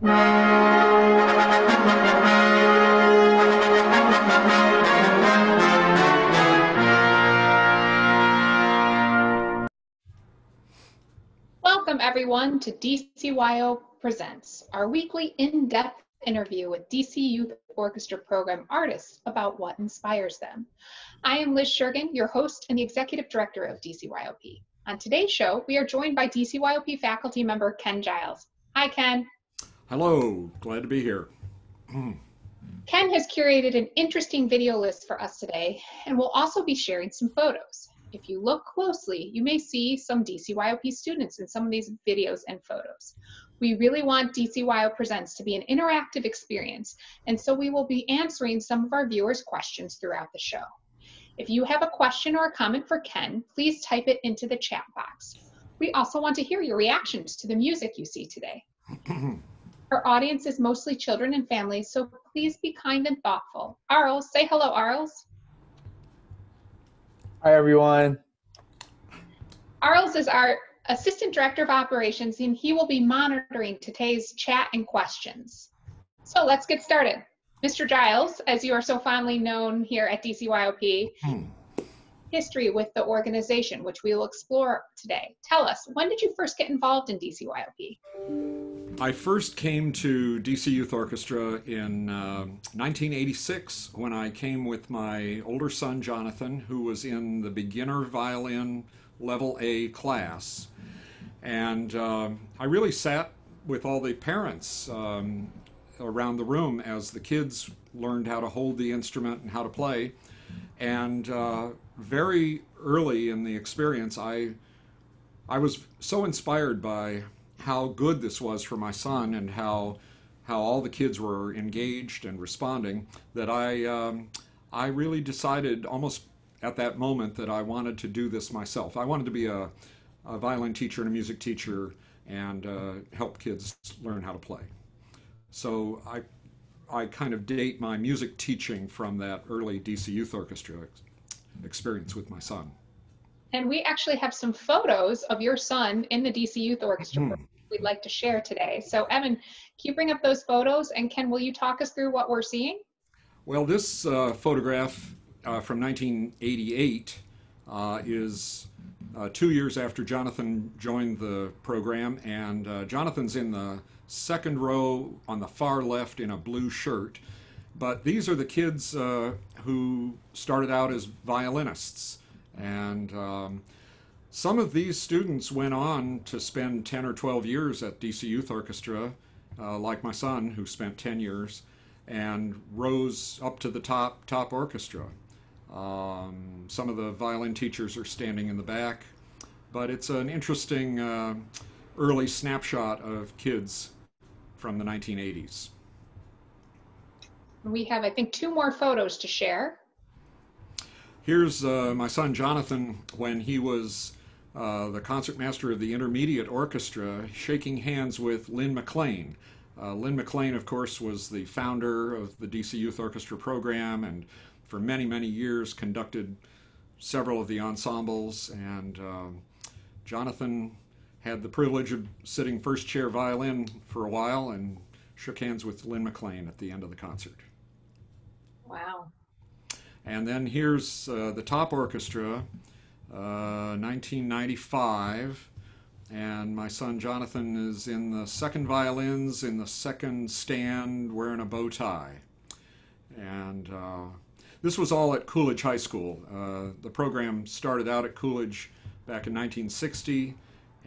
Welcome everyone to DCYO Presents, our weekly in-depth interview with DC Youth Orchestra program artists about what inspires them. I am Liz Schurgin, your host and the executive director of DCYOP. On today's show, we are joined by DCYOP faculty member Ken Giles. Hi, Ken. Hello, glad to be here. Ken has curated an interesting video list for us today and we'll also be sharing some photos. If you look closely, you may see some DCYOP students in some of these videos and photos. We really want DCYO Presents to be an interactive experience, and so we will be answering some of our viewers' questions throughout the show. If you have a question or a comment for Ken, please type it into the chat box. We also want to hear your reactions to the music you see today. Our audience is mostly children and families, so please be kind and thoughtful. Arles, say hello, Arles. Hi, everyone. Arles is our Assistant Director of Operations, and he will be monitoring today's chat and questions. So let's get started. Mr. Giles, as you are so fondly known here at DCYOP, Hmm. History with the organization, which we will explore today. Tell us, when did you first get involved in DCYOP? I first came to DC Youth Orchestra in uh, 1986 when I came with my older son Jonathan, who was in the beginner violin level A class. And uh, I really sat with all the parents um, around the room as the kids learned how to hold the instrument and how to play. And uh, very early in the experience, I I was so inspired by how good this was for my son and how how all the kids were engaged and responding that I um, I really decided almost at that moment that I wanted to do this myself. I wanted to be a, a violin teacher and a music teacher and uh, help kids learn how to play. So I I kind of date my music teaching from that early DC Youth Orchestra ex- experience with my son. And we actually have some photos of your son in the DC Youth Orchestra Hmm. we'd like to share today. So Evan, can you bring up those photos? And Ken, will you talk us through what we're seeing? Well, this uh, photograph uh, from 1988 uh, is uh, two years after Jonathan joined the program, and uh, Jonathan's in the second row on the far left in a blue shirt. But these are the kids uh, who started out as violinists, and um, some of these students went on to spend 10 or 12 years at DC Youth Orchestra, uh, like my son, who spent 10 years and rose up to the top top orchestra. Um, some of the violin teachers are standing in the back, but it's an interesting uh, early snapshot of kids from the 1980s. We have, I think, two more photos to share. Here's uh, my son Jonathan when he was uh, the concertmaster of the intermediate orchestra, shaking hands with Lyn McLain. Uh, Lyn McLain, of course, was the founder of the DC Youth Orchestra program and for many, many years conducted several of the ensembles. And um, Jonathan had the privilege of sitting first chair violin for a while and shook hands with Lyn McLain at the end of the concert. Wow. And then here's uh, the top orchestra, uh, 1995. And my son Jonathan is in the second violins, in the second stand, wearing a bow tie. And uh, this was all at Coolidge High School. Uh, the program started out at Coolidge back in 1960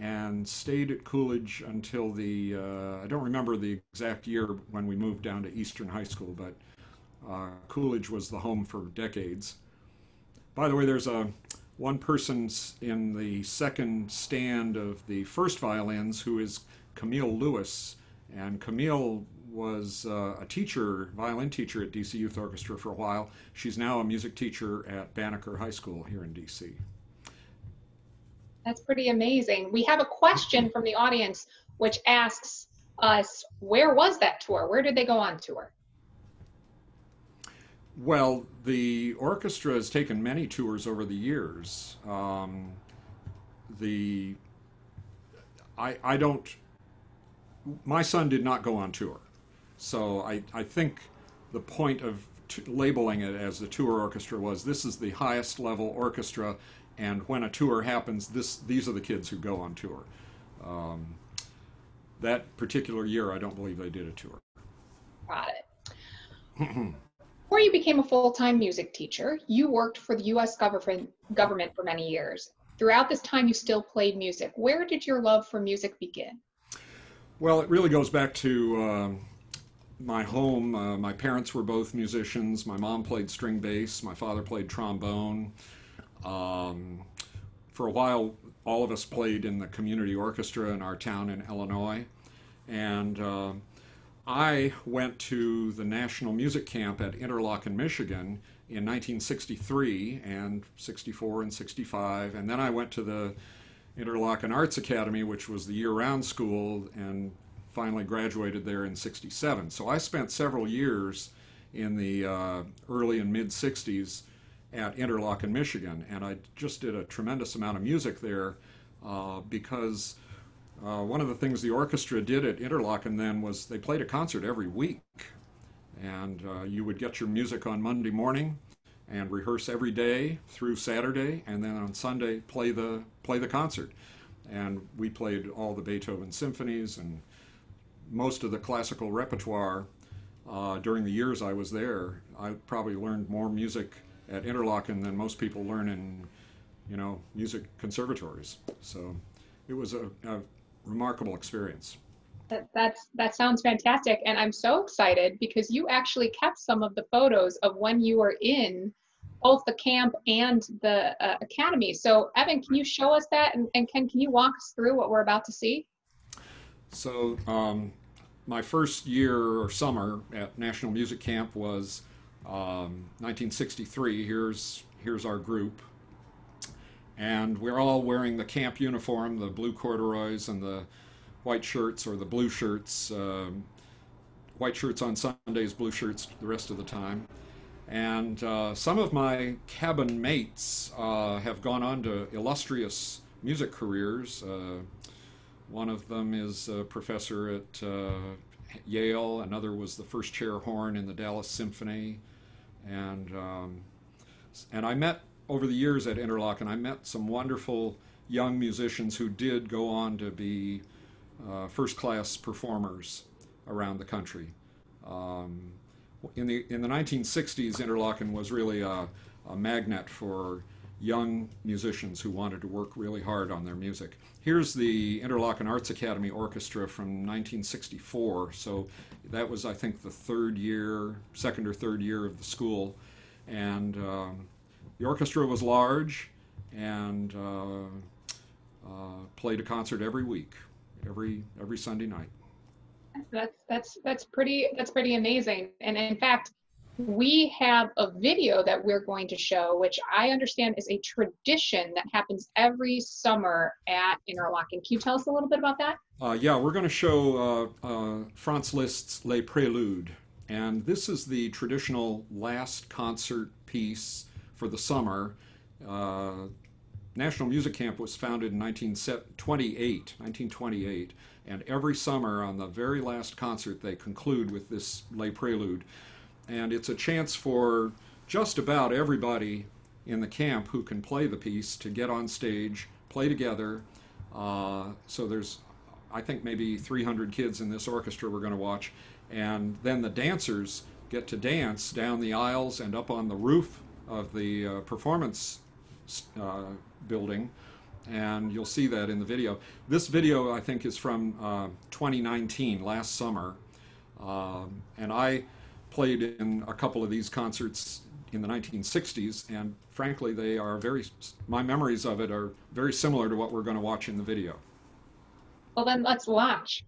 and stayed at Coolidge until the, uh, I don't remember the exact year when we moved down to Eastern High School, but uh, Coolidge was the home for decades. By the way, there's a one person in the second stand of the first violins who is Camille Lewis, and Camille was uh, a teacher, violin teacher at DC Youth Orchestra for a while. She's now a music teacher at Banneker High School here in DC. That's pretty amazing. We have a question from the audience which asks us, where was that tour? Where did they go on tour? Well, the orchestra has taken many tours over the years. Um, the I, I don't my son did not go on tour. So I, I think the point of labeling it as the tour orchestra was this is the highest level orchestra, and when a tour happens, this these are the kids who go on tour. Um, that particular year, I don't believe they did a tour. Got it. Before you became a full-time music teacher, you worked for the U.S. government government for many years. Throughout this time, you still played music. Where did your love for music begin? Well, it really goes back to um, my home. Uh, my parents were both musicians. My mom played string bass. My father played trombone. Um, for a while, all of us played in the community orchestra in our town in Illinois. And uh, I went to the National Music Camp at Interlochen, Michigan in 1963 and 64 and 65. And then I went to the Interlochen Arts Academy, which was the year round school, and finally graduated there in 67. So I spent several years in the uh, early and mid 60s at Interlochen, Michigan, and I just did a tremendous amount of music there uh, because uh, one of the things the orchestra did at Interlochen then was they played a concert every week. And uh, you would get your music on Monday morning and rehearse every day through Saturday, and then on Sunday play the play the concert. And we played all the Beethoven symphonies and most of the classical repertoire. Uh, during the years I was there, I probably learned more music at Interlochen than most people learn in, you know, music conservatories. So it was a, a remarkable experience. That, that's that sounds fantastic, and I'm so excited because you actually kept some of the photos of when you were in both the camp and the uh, academy. So, Evan, can you show us that, and, and can can you walk us through what we're about to see? So, um, my first year or summer at National Music Camp was um, 1963. Here's here's our group, and we're all wearing the camp uniform, the blue corduroys and the white shirts or the blue shirts. Um, white shirts on Sundays, blue shirts the rest of the time. And uh, some of my cabin mates uh, have gone on to illustrious music careers. Uh, one of them is a professor at uh, Yale, another was the first chair horn in the Dallas Symphony. And, um, and I met over the years at Interlochen, I met some wonderful young musicians who did go on to be uh, first class performers around the country. Um, in the in the 1960s, Interlochen was really a, a, magnet for young musicians who wanted to work really hard on their music. Here's the Interlochen Arts Academy Orchestra from 1964. So that was, I think, the third year, second or third year of the school, and um, the orchestra was large and uh, uh, played a concert every week, every every Sunday night. That's that's that's pretty that's pretty amazing. And in fact, we have a video that we're going to show, which I understand is a tradition that happens every summer at Interlochen. Can you tell us a little bit about that? Uh, yeah, we're going to show uh, uh, Franz Liszt's Les Préludes. And this is the traditional last concert piece for the summer. Uh, National Music Camp was founded in 1928, 1928, and every summer on the very last concert they conclude with this Les Préludes. And it's a chance for just about everybody in the camp who can play the piece to get on stage, play together. Uh, so there's, I think, maybe 300 kids in this orchestra we're going to watch. And then the dancers get to dance down the aisles and up on the roof of the uh, performance uh, building, and you'll see that in the video. This video, I think, is from uh, 2019, last summer, um, and I played in a couple of these concerts in the 1960s, and frankly, they are very, my memories of it are very similar to what we're going to watch in the video. Well, then let's watch.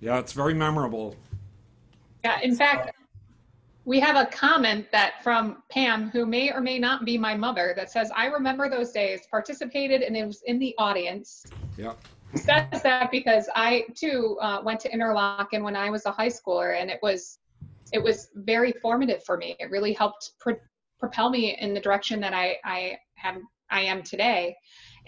Yeah, it's very memorable. Yeah, in fact, we have a comment that from Pam, who may or may not be my mother, that says, I remember those days, participated, and it was in the audience. Yeah. Says that because I too uh, went to Interlochen when I was a high schooler, and it was it was very formative for me. It really helped pro- propel me in the direction that I I have I am today.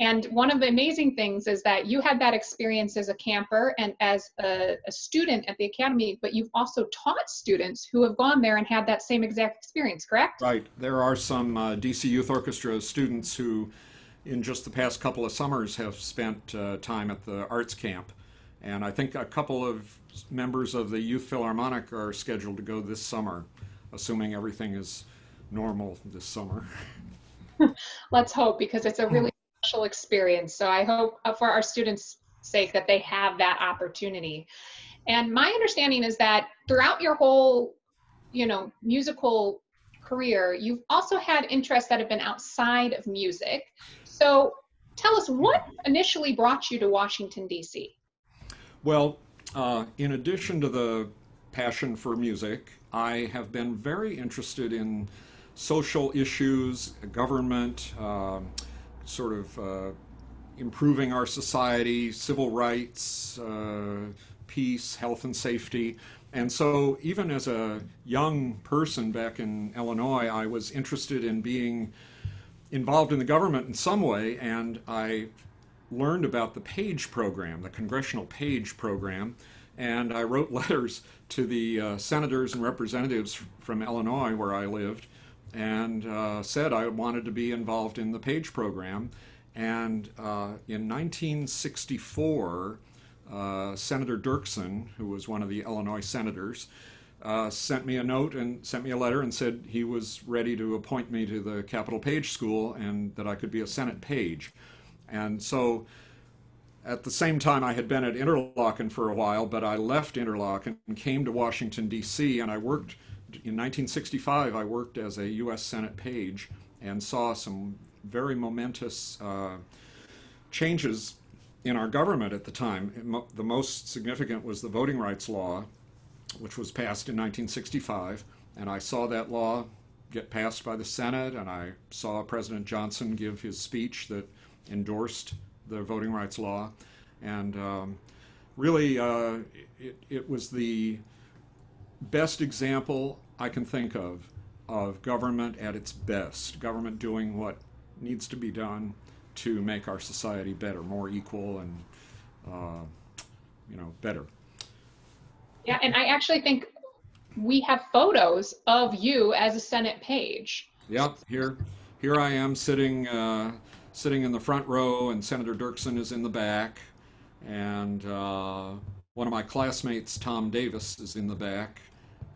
And one of the amazing things is that you had that experience as a camper and as a, a, student at the academy, but you've also taught students who have gone there and had that same exact experience, correct? Right. There are some uh, DC Youth Orchestra students who, in just the past couple of summers, have spent uh, time at the arts camp. And I think a couple of members of the Youth Philharmonic are scheduled to go this summer, assuming everything is normal this summer. Let's hope because it's a really special experience. So I hope uh, for our students' sake that they have that opportunity. And my understanding is that throughout your whole, you know, musical career, you've also had interests that have been outside of music. So tell us what initially brought you to Washington, D.C.? Well, uh, in addition to the passion for music, I have been very interested in social issues, government, uh, sort of uh, improving our society, civil rights, uh, peace, health and safety. And so, even as a young person back in Illinois, I was interested in being involved in the government in some way, and I learned about the PAGE program, the Congressional PAGE program, and I wrote letters to the uh, senators and representatives from Illinois, where I lived, and uh, said I wanted to be involved in the PAGE program. And uh, in 1964, uh, Senator Dirksen, who was one of the Illinois senators, uh, sent me a note and sent me a letter and said he was ready to appoint me to the Capitol Page School and that I could be a Senate page. And so at the same time, I had been at Interlochen for a while, but I left Interlochen and came to Washington, D.C., and I worked in 1965, I worked as a U.S. Senate page and saw some very momentous uh, changes in our government at the time. The most significant was the voting rights law, which was passed in 1965. And I saw that law get passed by the Senate, and I saw President Johnson give his speech that endorsed the voting rights law. And um, really, uh, it, it was the best example I can think of of government at its best, government doing what needs to be done to make our society better, more equal, and uh, you know, better. Yeah, and I actually think we have photos of you as a Senate page. Yep, here, here I am sitting, uh, sitting in the front row, and Senator Dirksen is in the back, and uh, one of my classmates, Tom Davis, is in the back,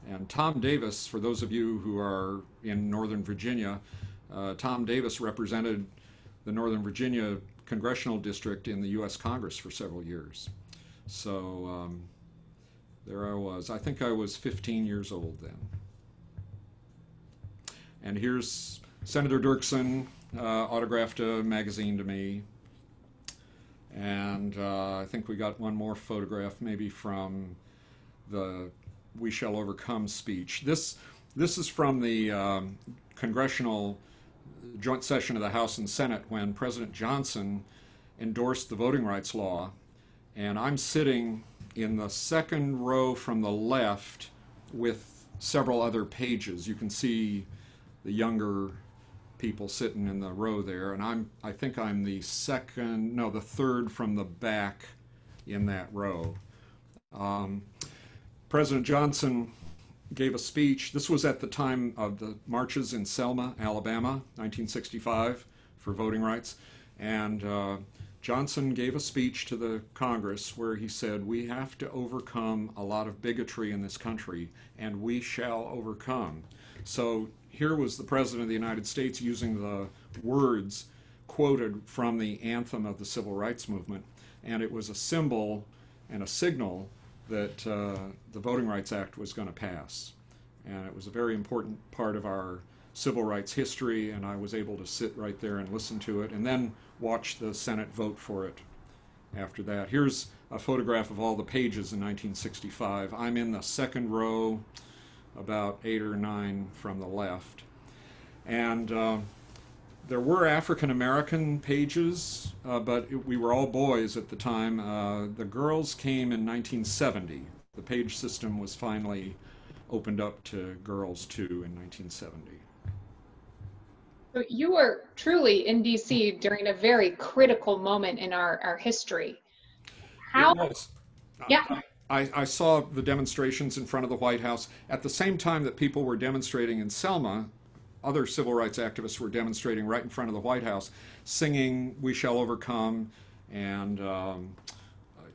and Tom Davis, for those of you who are in Northern Virginia, uh, Tom Davis represented the Northern Virginia congressional district in the U.S. Congress for several years. So um, there I was. I think I was 15 years old then. And here's Senator Dirksen uh, autographed a magazine to me. And uh, I think we got one more photograph, maybe from the we Shall Overcome speech. This, this is from the um, congressional joint session of the House and Senate when President Johnson endorsed the voting rights law. And I'm sitting in the second row from the left with several other pages. You can see the younger people sitting in the row there, and I'm I think I'm the second, no, the third from the back in that row. Um, President Johnson gave a speech. This was at the time of the marches in Selma, Alabama, 1965, for voting rights. And uh, Johnson gave a speech to the Congress where he said, We have to overcome a lot of bigotry in this country, and we shall overcome. So here was the President of the United States using the words quoted from the anthem of the Civil Rights Movement, and it was a symbol and a signal that uh, the Voting Rights Act was going to pass. And it was a very important part of our civil rights history, and I was able to sit right there and listen to it and then watch the Senate vote for it. after that. Here's a photograph of all the pages in 1965. I'm in the second row, about eight or nine from the left. And uh, there were African American pages, uh, but it, we were all boys at the time. Uh, the girls came in 1970. The page system was finally opened up to girls too in 1970. So you were truly in DC during a very critical moment in our, our history. How? Yeah. I, I, saw the demonstrations in front of the White House at the same time that people were demonstrating in Selma. Other civil rights activists were demonstrating right in front of the White House, singing "We Shall Overcome" and um,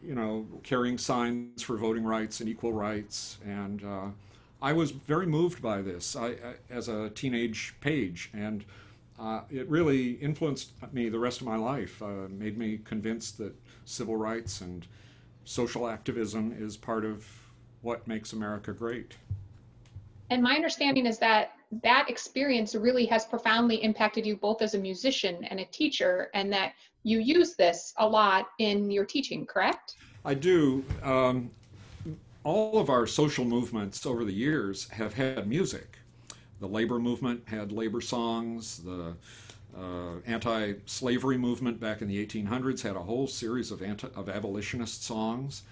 you know carrying signs for voting rights and equal rights. And uh, I was very moved by this I, I, as a teenage page, and uh, it really influenced me the rest of my life. Uh, made me convinced that civil rights and social activism is part of what makes America great. And my understanding is that that experience really has profoundly impacted you both as a musician and a teacher, and that you use this a lot in your teaching, correct? I do. Um, all of our social movements over the years have had music. The labor movement had labor songs. The uh, anti-slavery movement back in the 1800s had a whole series of, anti- of abolitionist songs.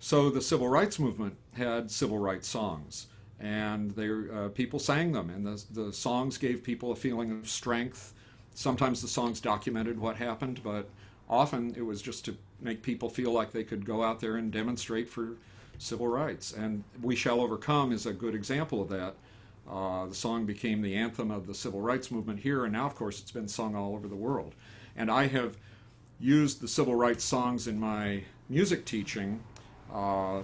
So the civil rights movement had civil rights songs, and they, uh, people sang them, and the, the songs gave people a feeling of strength. Sometimes the songs documented what happened, but often it was just to make people feel like they could go out there and demonstrate for civil rights. And We Shall Overcome is a good example of that. Uh, the song became the anthem of the civil rights movement here, and now, of course, it's been sung all over the world. And I have used the civil rights songs in my music teaching, uh,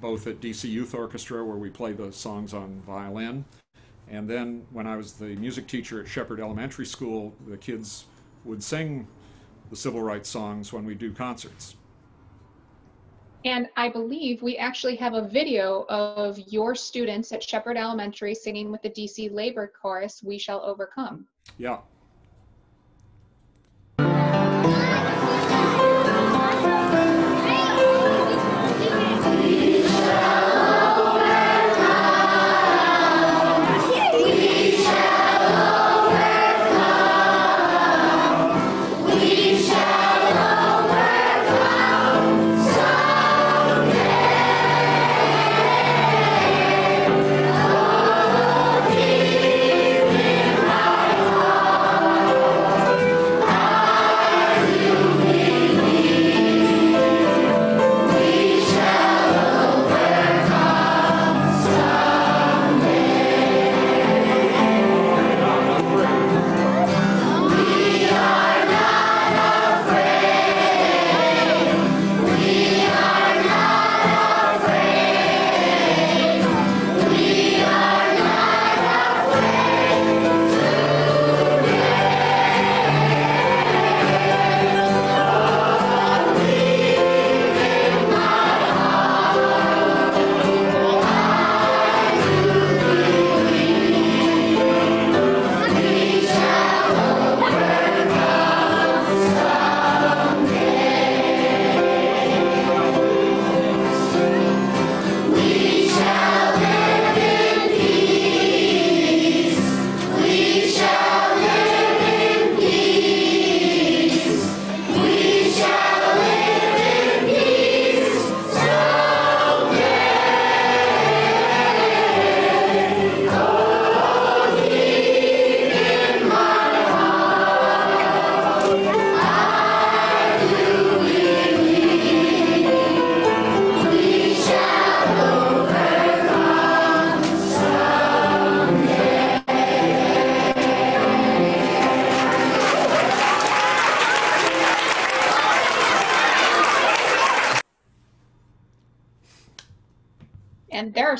both at DC Youth Orchestra, where we play the songs on violin, and then when I was the music teacher at Shepherd Elementary School, the kids would sing the civil rights songs when we do concerts. And I believe we actually have a video of your students at Shepherd Elementary singing with the DC Labor Chorus, We Shall Overcome. Yeah,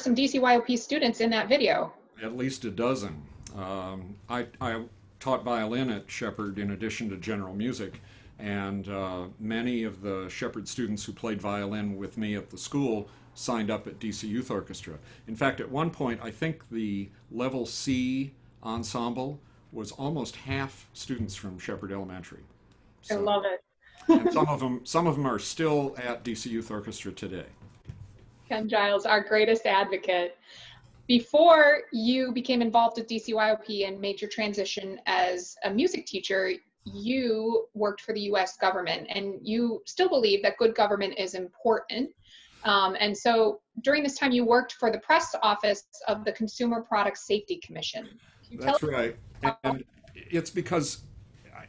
some DCYOP students in that video. At least a dozen. Um, I, I, taught violin at Shepherd in addition to general music, and uh, many of the Shepherd students who played violin with me at the school signed up at DC Youth Orchestra. In fact, at one point, I think the level C ensemble was almost half students from Shepherd Elementary. So, I love it. and some of them, some of them are still at DC Youth Orchestra today. Ken Giles, our greatest advocate. Before you became involved with DCYOP and made your transition as a music teacher, you worked for the US government and you still believe that good government is important. Um, and so during this time, you worked for the press office of the Consumer Product Safety Commission. That's right. And it's because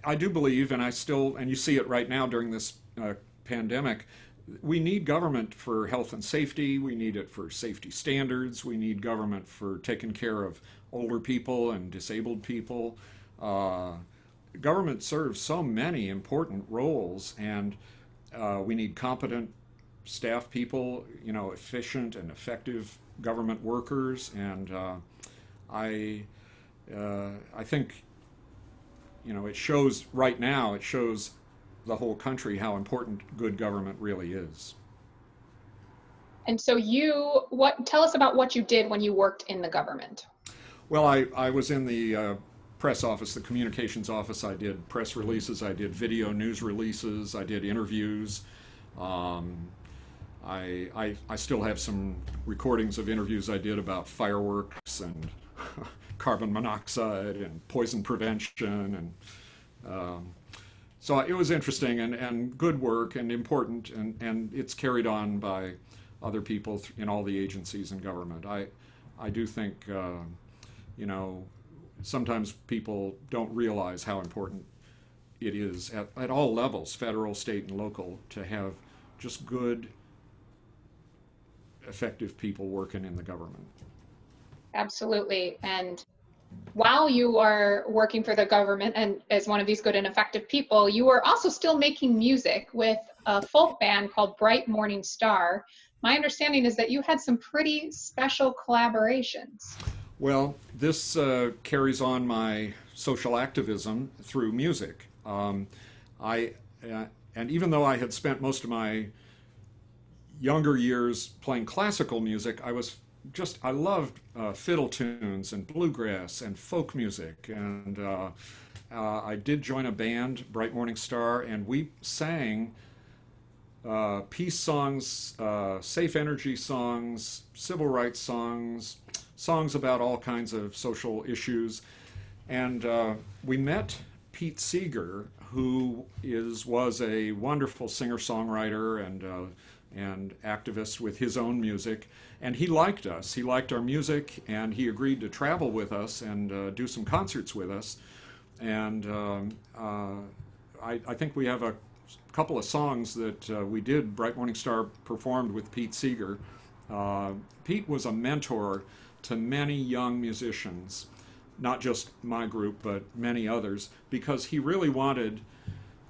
I do believe, and I still, and you see it right now during this uh, pandemic, we need government for health and safety. We need it for safety standards. We need government for taking care of older people and disabled people. Uh, government serves so many important roles, and uh, we need competent staff people, you know, efficient and effective government workers. And uh, I, uh, I think, you know, it shows right now. It shows the whole country how important good government really is. And so you, what, tell us about what you did when you worked in the government. Well, I, I was in the uh, press office, the communications office. I did press releases, I did video news releases, I did interviews. Um, I, I, I still have some recordings of interviews I did about fireworks and carbon monoxide and poison prevention and um, so it was interesting and, and good work and important, and, and it's carried on by other people in all the agencies in government. I, I do think, uh, you know, sometimes people don't realize how important it is at, at all levels, federal, state, and local, to have just good, effective people working in the government. Absolutely. And while you are working for the government and as one of these good and effective people, you are also still making music with a folk band called Bright Morning Star. My understanding is that you had some pretty special collaborations. Well, this uh, carries on my social activism through music. Um, I uh, and even though I had spent most of my younger years playing classical music, I was just I loved uh, fiddle tunes and bluegrass and folk music, and uh, uh, I did join a band, Bright Morning Star, and we sang uh, peace songs, uh, safe energy songs, civil rights songs, songs about all kinds of social issues, and uh, we met Pete Seeger, who is was a wonderful singer songwriter and and activist with his own music. And he liked us. He liked our music, and he agreed to travel with us and uh, do some concerts with us. And um, uh, I, I, think we have a couple of songs that uh, we did. Bright Morning Star performed with Pete Seeger. Uh, Pete was a mentor to many young musicians, not just my group, but many others, because he really wanted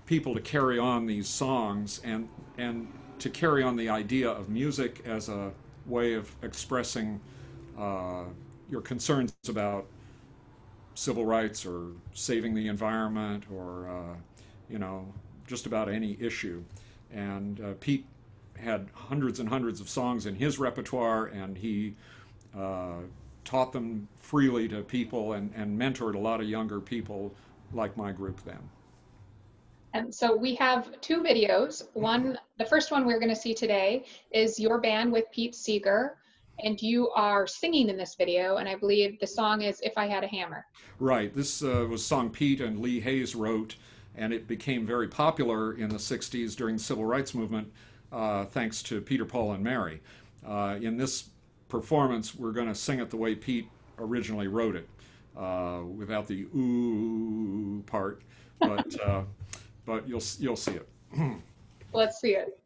people to carry on these songs and and to carry on the idea of music as a way of expressing uh, your concerns about civil rights or saving the environment or uh, you know just about any issue. And uh, pete had hundreds and hundreds of songs in his repertoire and he uh, taught them freely to people and, and mentored a lot of younger people like my group then and so we have two videos. One, the first one we're going to see today is your band with Pete Seeger, and you are singing in this video. And I believe the song is "If I Had a Hammer." Right. This uh, was song Pete and Lee Hays wrote, and it became very popular in the '60s during the civil rights movement, uh, thanks to Peter, Paul, and Mary. Uh, in this performance, we're going to sing it the way Pete originally wrote it, uh, without the ooh part, but. But you'll you'll see it. Let's see it.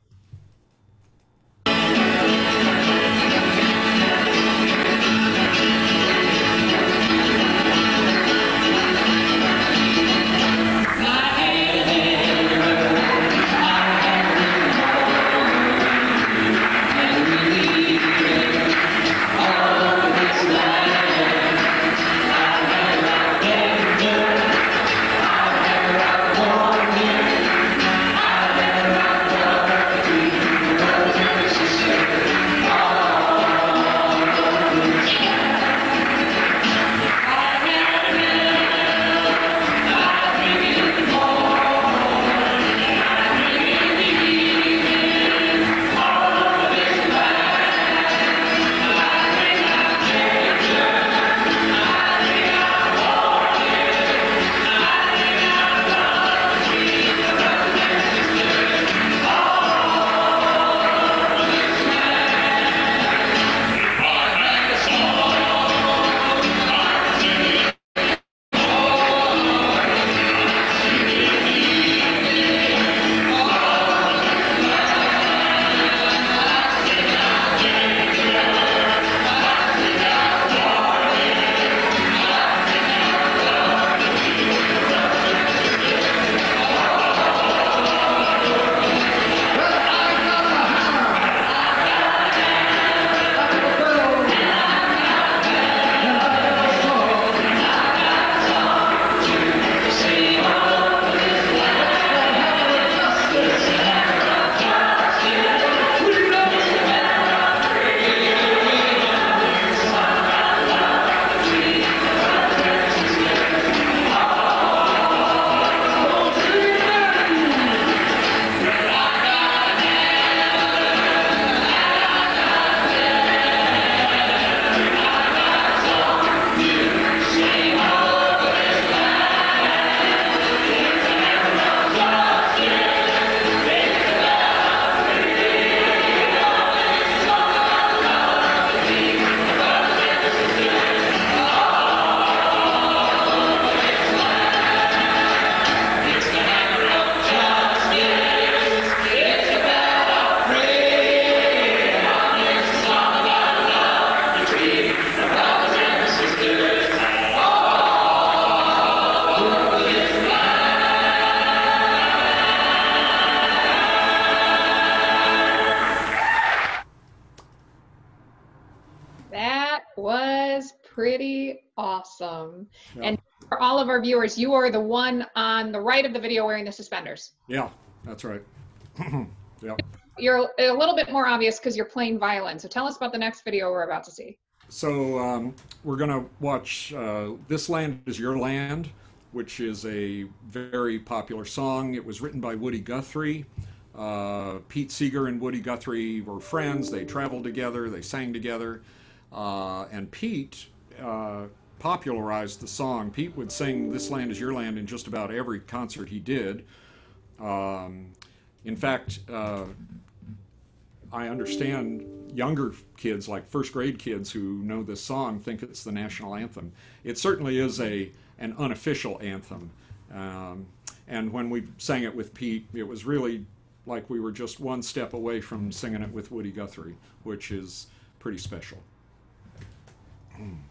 Pretty awesome. Yeah. And for all of our viewers, you are the one on the right of the video wearing the suspenders. Yeah, that's right. yeah. You're a little bit more obvious because you're playing violin. So tell us about the next video we're about to see. So um, we're going to watch uh, This Land is Your Land, which is a very popular song. It was written by Woody Guthrie. Uh, Pete Seeger and Woody Guthrie were friends. They traveled together, they sang together. Uh, and Pete uh, popularized the song. Pete would sing This Land is Your Land in just about every concert he did. Um, in fact, uh, I understand younger kids, like first grade kids who know this song, think it's the national anthem. It certainly is a an unofficial anthem. Um, and when we sang it with Pete, it was really like we were just one step away from singing it with Woody Guthrie, which is pretty special. Mm.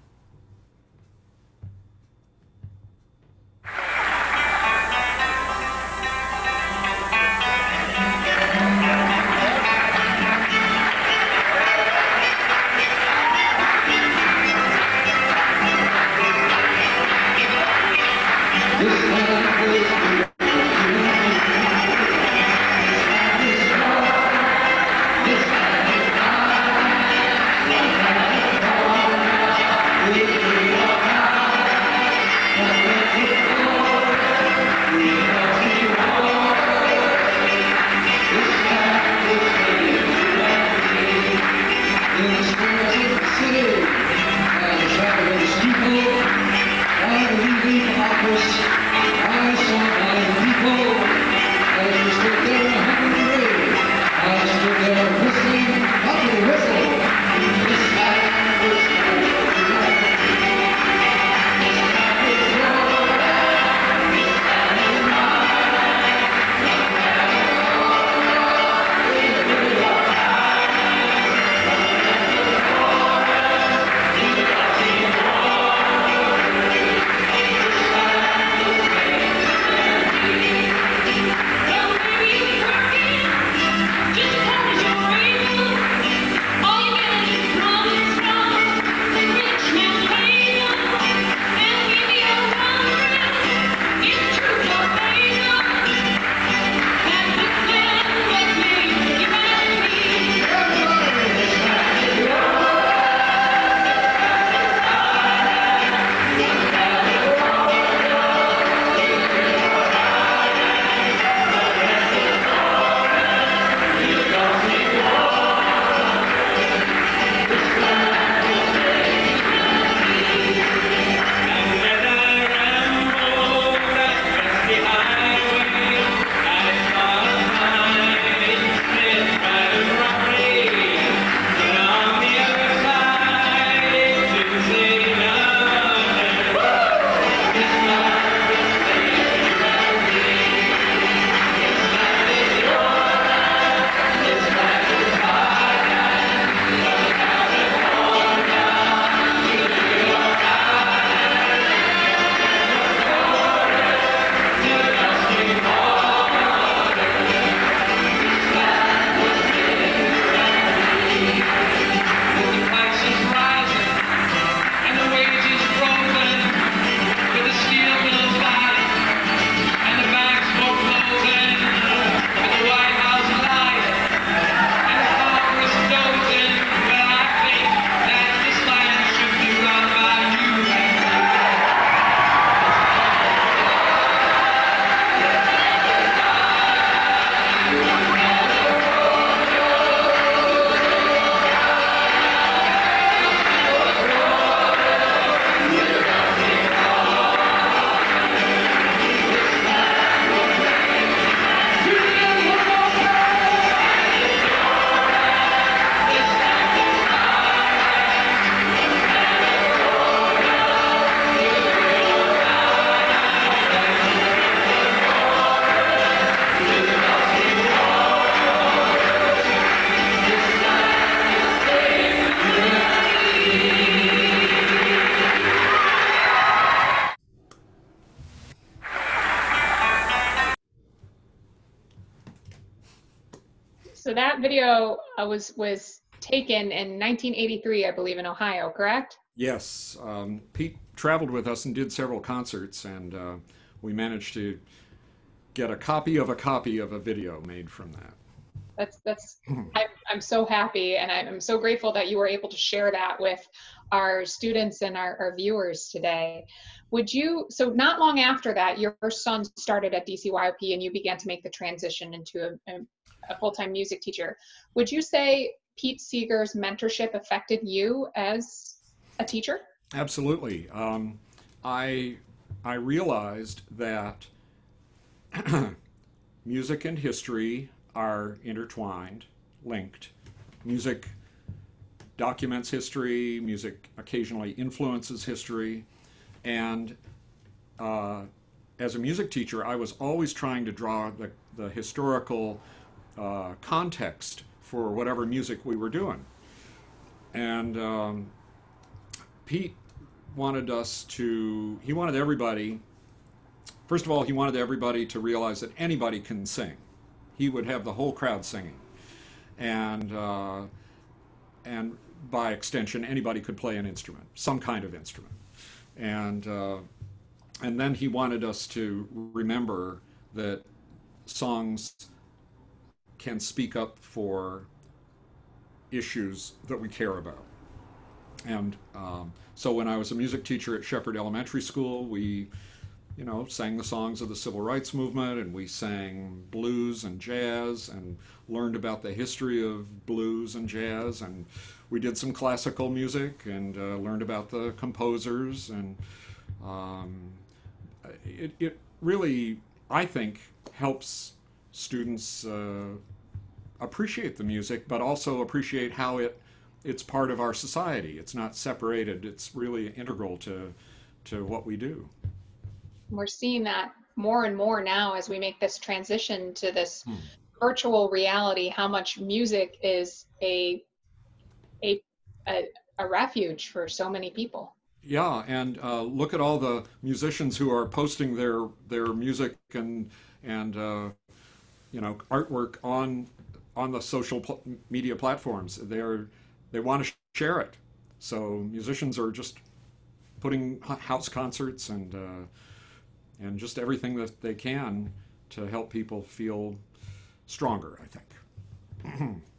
So that video uh, was was taken in 1983, I believe, in Ohio, correct? Yes, um, Pete traveled with us and did several concerts, and uh, we managed to get a copy of a copy of a video made from that. That's that's. I'm, I'm so happy, and I'm so grateful that you were able to share that with our students and our, our viewers today. Would you? So not long after that, your son started at DCYOP, and you began to make the transition into a, a, a full-time music teacher. Would you say Pete Seeger's mentorship affected you as a teacher? Absolutely. Um, I I realized that music and history are intertwined, linked. Music documents history. Music occasionally influences history, and uh, as a music teacher, I was always trying to draw the, the historical uh, context for whatever music we were doing. And um, Pete wanted us to, he wanted everybody, first of all, he wanted everybody to realize that anybody can sing. He would have the whole crowd singing. And, uh, and by extension, anybody could play an instrument, some kind of instrument. And, uh, and then he wanted us to remember that songs can speak up for issues that we care about. And um, so when I was a music teacher at Shepherd Elementary School, we, you know, sang the songs of the civil rights movement and we sang blues and jazz and learned about the history of blues and jazz and we did some classical music and uh, learned about the composers and um, it, it really, I think, helps students uh, appreciate the music, but also appreciate how it it's part of our society. It's not separated. It's really integral to to what we do. We're seeing that more and more now as we make this transition to this hmm. virtual reality. How much music is a a a, a refuge for so many people. Yeah, and uh, look at all the musicians who are posting their their music and and uh, you know artwork on on the social pl- media platforms. They're they want to share it. So musicians are just putting house concerts and uh, and just everything that they can to help people feel stronger. I think.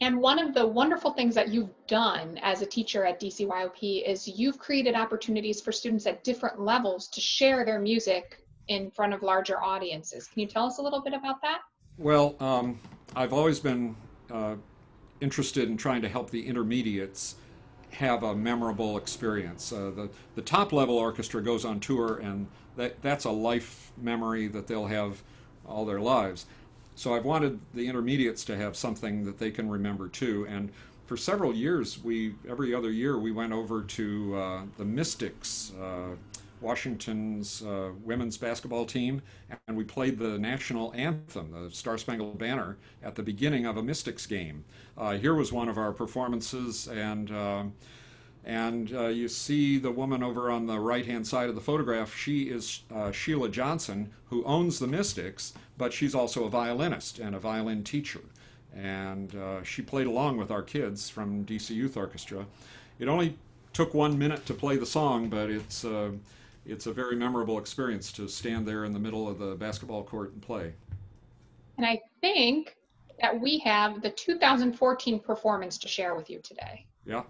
And one of the wonderful things that you've done as a teacher at DCYOP is you've created opportunities for students at different levels to share their music in front of larger audiences. Can you tell us a little bit about that? Well, um, I've always been uh, interested in trying to help the intermediates have a memorable experience. Uh, the the top level orchestra goes on tour, and that that's a life memory that they'll have all their lives. So I've wanted the intermediates to have something that they can remember too. And for several years, we every other year we went over to uh, the Mystics. Uh, Washington's uh, women's basketball team, and we played the national anthem, the Star Spangled Banner, at the beginning of a Mystics game. Uh, here was one of our performances, and uh, and uh, you see the woman over on the right hand side of the photograph. She is uh, Sheila Johnson, who owns the Mystics, but she's also a violinist and a violin teacher. And uh, she played along with our kids from DC Youth Orchestra. It only took one minute to play the song, but it's it's a very memorable experience to stand there in the middle of the basketball court and play. And I think that we have the 2014 performance to share with you today. Yeah.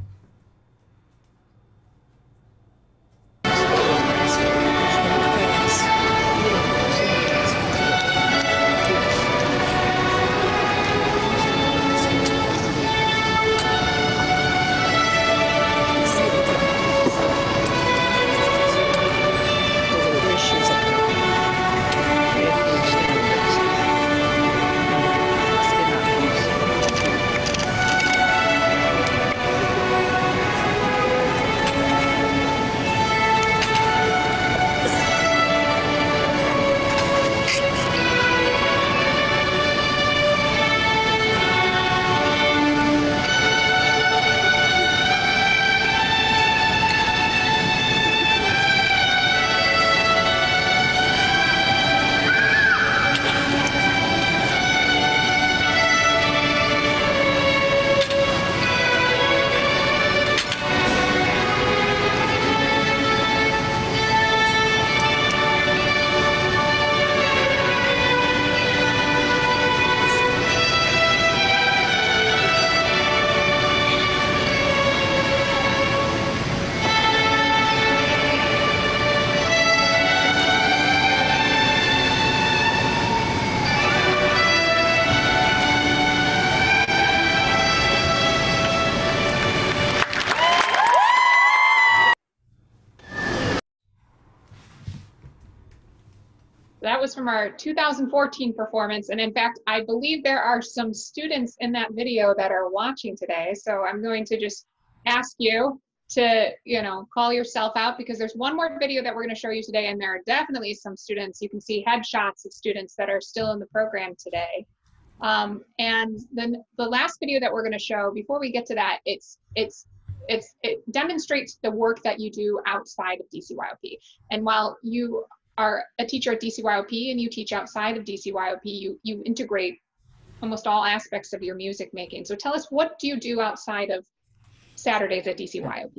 From our 2014 performance. And in fact, I believe there are some students in that video that are watching today. So I'm going to just ask you to, you know, call yourself out because there's one more video that we're going to show you today. And there are definitely some students, you can see headshots of students that are still in the program today. Um, and then the last video that we're going to show before we get to that, it's, it's, it's, it demonstrates the work that you do outside of DCYOP. And while you are a teacher at DCYOP and you teach outside of DCYOP, you, you integrate almost all aspects of your music making. So tell us, what do you do outside of Saturdays at DCYOP?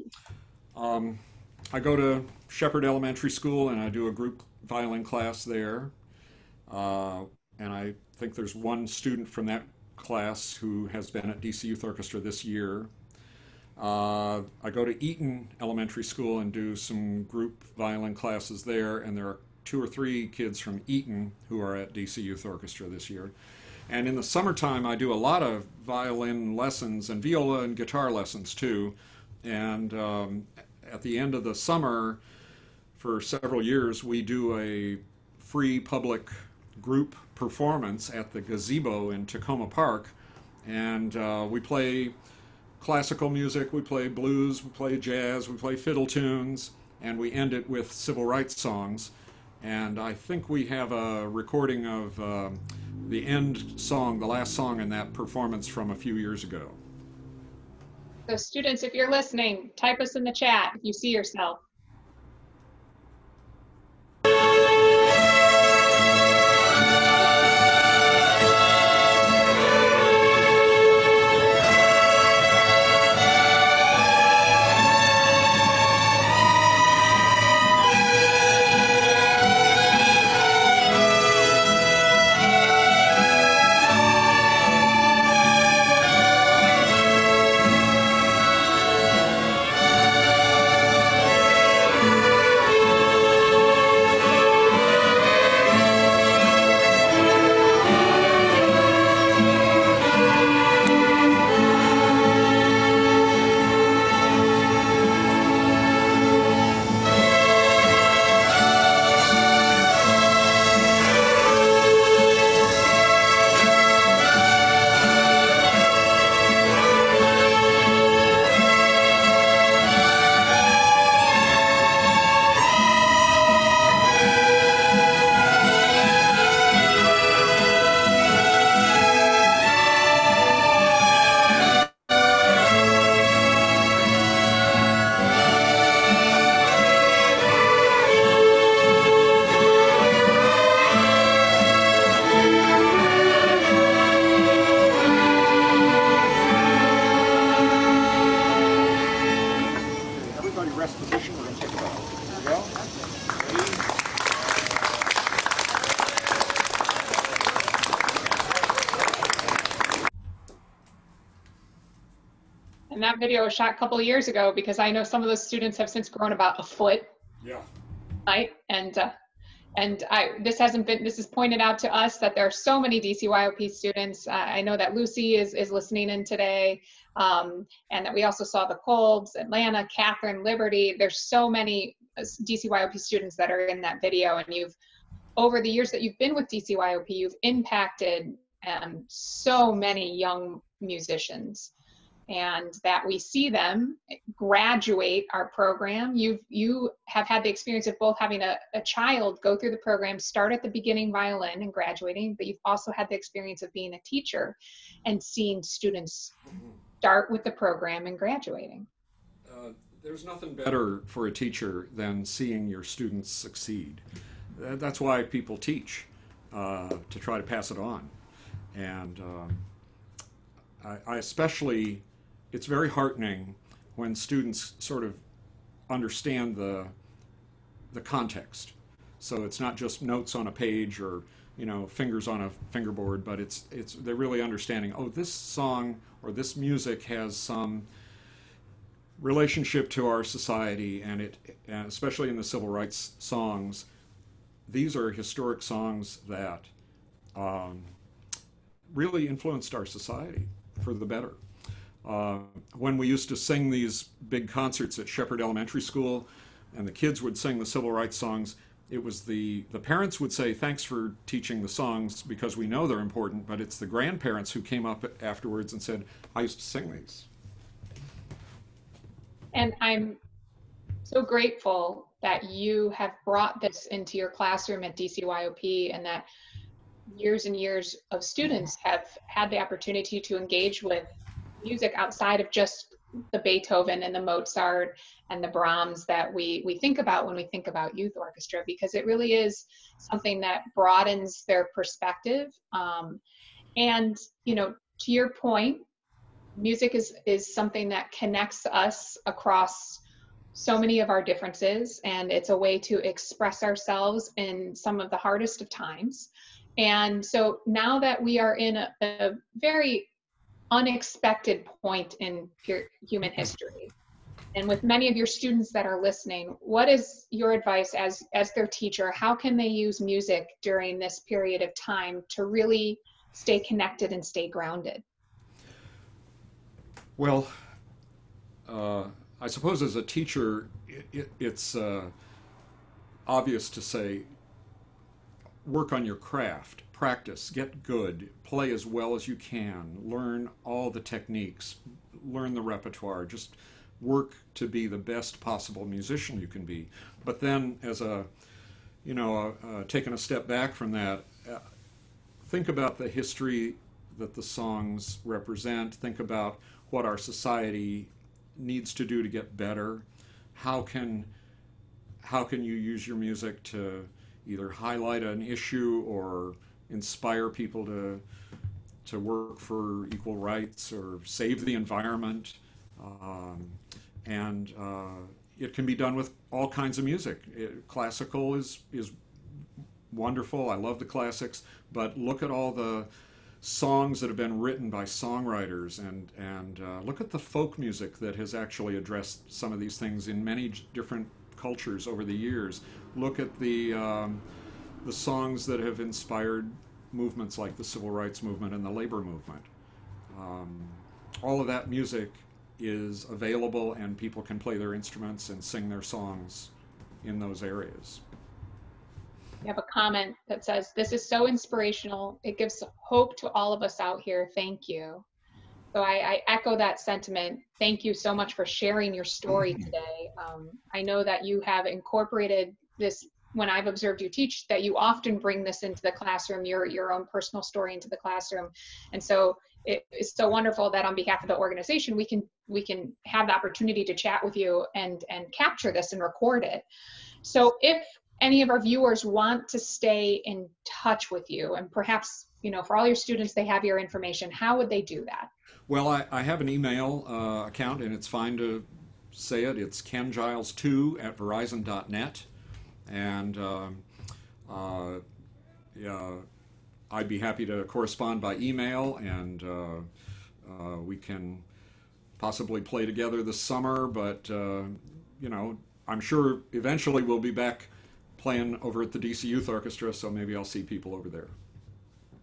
Um, I go to Shepherd Elementary School and I do a group violin class there. Uh, and I think there's one student from that class who has been at DC Youth Orchestra this year. Uh, I go to Eaton Elementary School and do some group violin classes there, and there are two or three kids from Eaton who are at DC Youth Orchestra this year. And in the summertime, I do a lot of violin lessons and viola and guitar lessons too. And um, at the end of the summer, for several years, we do a free public group performance at the gazebo in Takoma Park. And uh, we play classical music, we play blues, we play jazz, we play fiddle tunes, and we end it with civil rights songs. And I think we have a recording of uh, the end song, the last song in that performance from a few years ago. So students, if you're listening, type us in the chat if you see yourself. Video was shot a couple of years ago because I know some of those students have since grown about a foot, Yeah. right? And uh, and I this hasn't been this is pointed out to us that there are so many DCYOP students. Uh, I know that Lucy is is listening in today, um, and that we also saw the Colbs, Atlanta, Catherine, Liberty. There's so many uh, DCYOP students that are in that video, and you've over the years that you've been with DCYOP, you've impacted um, so many young musicians and that we see them graduate our program. You've you have had the experience of both having a, a child go through the program, start at the beginning violin and graduating, but you've also had the experience of being a teacher and seeing students start with the program and graduating. Uh, there's nothing better for a teacher than seeing your students succeed. That's why people teach, uh, to try to pass it on. And um, I especially, it's very heartening when students sort of understand the, the context. So it's not just notes on a page or you know fingers on a fingerboard, but it's it's they're really understanding. Oh, this song or this music has some relationship to our society, and it especially in the civil rights songs, these are historic songs that um, really influenced our society for the better. Uh, when we used to sing these big concerts at Shepherd Elementary School, and the kids would sing the civil rights songs, it was the the parents would say thanks for teaching the songs because we know they're important but it's the grandparents who came up afterwards and said i used to sing these. And i'm so grateful that you have brought this into your classroom at dcyop and that years and years of students have had the opportunity to engage with music outside of just the Beethoven and the Mozart and the Brahms that we we think about when we think about youth orchestra because it really is something that broadens their perspective. Um, and you know, to your point, music is is something that connects us across so many of our differences, and it's a way to express ourselves in some of the hardest of times. And so now that we are in a, a very unexpected point in human history. And with many of your students that are listening, what is your advice as, as their teacher? How can they use music during this period of time to really stay connected and stay grounded? Well, uh, I suppose as a teacher, it, it, it's uh, obvious to say, work on your craft practice, get good, play as well as you can, learn all the techniques, learn the repertoire, just work to be the best possible musician you can be. But then, as a, you know, uh, taking a step back from that, uh, think about the history that the songs represent, think about what our society needs to do to get better. How can how can you use your music to either highlight an issue or inspire people to to work for equal rights or save the environment. Um, and uh, it can be done with all kinds of music. It, classical is is wonderful. I love the classics, but look at all the songs that have been written by songwriters and and uh, look at the folk music that has actually addressed some of these things in many different cultures over the years. Look at the um, the songs that have inspired movements like the civil rights movement and the labor movement. Um, all of that music is available and people can play their instruments and sing their songs in those areas. We have a comment that says, This is so inspirational. It gives hope to all of us out here. Thank you. So I, I echo that sentiment. Thank you so much for sharing your story mm-hmm. today. Um, I know that you have incorporated this when I've observed you teach that you often bring this into the classroom, your your own personal story into the classroom. And so it is so wonderful that on behalf of the organization we can we can have the opportunity to chat with you and and capture this and record it. So if any of our viewers want to stay in touch with you and perhaps you know for all your students they have your information how would they do that well i, I have an email uh, account and it's fine to say it it's kengiles2 at verizon.net and um, uh, yeah, I'd be happy to correspond by email, and uh, uh, we can possibly play together this summer. But you know, I'm sure eventually we'll be back playing over at the DC Youth Orchestra, so maybe I'll see people over there.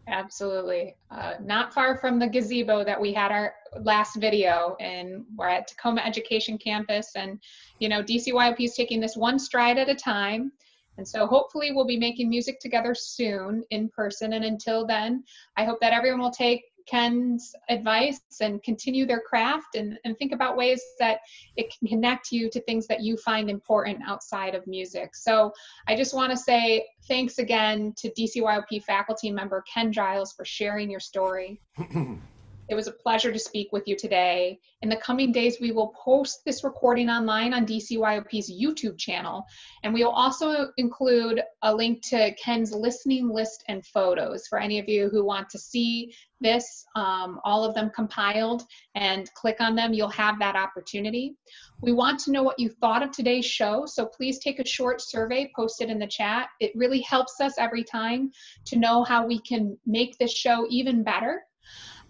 Absolutely. Uh, not far from the gazebo that we had our last video, and we're at Takoma Education Campus. And, you know, DCYOP is taking this one stride at a time. And so hopefully we'll be making music together soon in person. And until then, I hope that everyone will take Ken's advice and continue their craft and, and think about ways that it can connect you to things that you find important outside of music. So I just want to say thanks again to DCYOP faculty member Ken Giles for sharing your story. It was a pleasure to speak with you today. In the coming days, we will post this recording online on DCYOP's YouTube channel, and we will also include a link to Ken's listening list and photos for any of you who want to see this, um, all of them compiled, and click on them. You'll have that opportunity. We want to know what you thought of today's show, so please take a short survey posted in the chat. It really helps us every time to know how we can make this show even better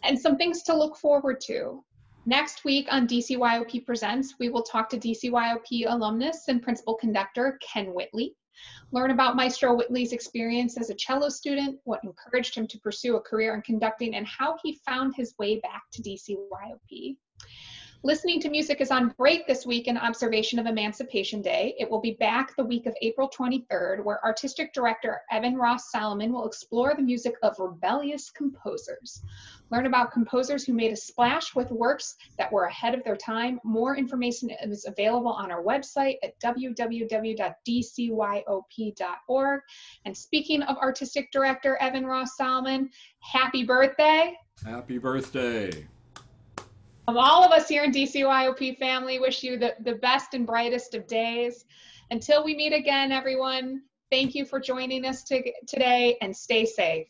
and some things to look forward to. Next week on DCYOP Presents, we will talk to DCYOP alumnus and principal conductor Ken Whitley, learn about Maestro Whitley's experience as a cello student, what encouraged him to pursue a career in conducting, and how he found his way back to DCYOP. Listening to Music is on break this week in observation of Emancipation Day. It will be back the week of April 23rd, where Artistic Director Evan Ross Solomon will explore the music of rebellious composers. Learn about composers who made a splash with works that were ahead of their time. More information is available on our website at www.dcyop.org. And speaking of Artistic Director Evan Ross Solomon, happy birthday! Happy birthday! Of all of us here in DCYOP family, wish you the, the best and brightest of days. Until we meet again, everyone, thank you for joining us to, today and stay safe.